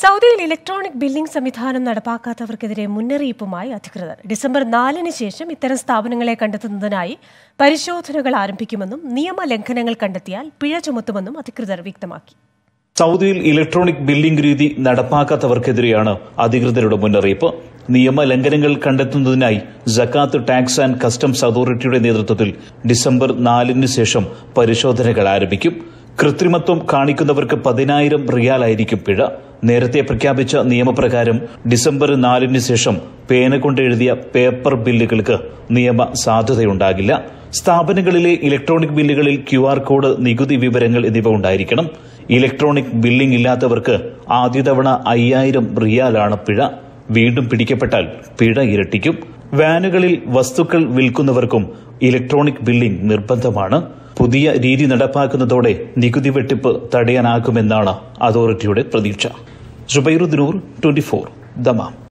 സൗദിയിൽ electronic billing സംവിധാനം നടപ്പാക്കാത്തവർക്കെതിരെ മുന്നറിയിപ്പുമായി അധികൃതർ. ഡിസംബർ നാലിന് ശേഷം ഇത്തരം സ്ഥാപനങ്ങളെ കണ്ടെത്തുന്നതിനായി പരിശോധനകൾ ആരംഭിക്കുമെന്നും നിയമ ലംഘനങ്ങൾ കണ്ടെത്തിയാൽ പിഴ ചുമത്തുമെന്നും അധികൃതർ വ്യക്തമാക്കി. സൗദിയിൽ ഇലക്ട്രോണിക് ബില്ലിംഗ് രീതി നടപ്പാക്കാത്തവർക്കെതിരെയാണ് അധികൃതരുടെ മുന്നറിയിപ്പ്. നിയമ ലംഘനങ്ങൾ കണ്ടെത്തുന്നതിനായി ജക്കാത്ത് ടാക്സ് ആൻഡ് കസ്റ്റംസ് അതോറിറ്റിയുടെ നേതൃത്വത്തിൽ ഡിസംബർ നാലിന് ശേഷം പരിശോധനകൾ ആരംഭിക്കും. കൃത്രിമത്വം കാണിക്കുന്നവർക്ക് പതിനായിരം റിയാലായിരിക്കും പിഴ. നേരത്തെ പ്രഖ്യാപിച്ച നിയമപ്രകാരം ഡിസംബർ നാലിന് ശേഷം പേന കൊണ്ട് എഴുതിയ പേപ്പർ ബില്ലുകൾക്ക് നിയമ സാധുതയുണ്ടാകില്ല. സ്ഥാപനങ്ങളിലെ ഇലക്ട്രോണിക് ബില്ലുകളിൽ ക്യു ആർ കോഡ് നികുതി വിവരങ്ങൾ എന്നിവ ഉണ്ടായിരിക്കണം. ഇലക്ട്രോണിക് ബില്ലിംഗ് ഇല്ലാത്തവർക്ക് ആദ്യ തവണ അയ്യായിരം റിയാലാണ് പിഴ. വീണ്ടും പിടിക്കപ്പെട്ടാൽ പിഴ ഇരട്ടിക്കും. വാനുകളിൽ വസ്തുക്കൾ വിൽക്കുന്നവർക്കും ഇലക്ട്രോണിക് ബില്ലിംഗ് നിർബന്ധമാണ്. പുതിയ രീതി നടപ്പാക്കുന്നതോടെ നികുതി വെട്ടിപ്പ് തടയാനാകുമെന്നാണ് അതോറിറ്റിയുടെ പ്രതീക്ഷ. Twenty four Dammam.